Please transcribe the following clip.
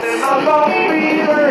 I'm feeling